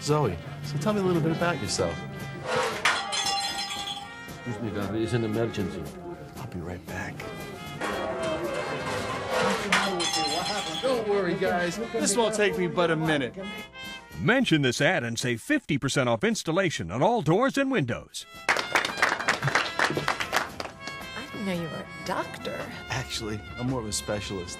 Zoe, so tell me a little bit about yourself. Excuse me, Garvey, it's an emergency. I'll be right back. Don't worry, guys. This won't take me but a minute. Mention this ad and save 50% off installation on all doors and windows. I didn't know you were a doctor. Actually, I'm more of a specialist.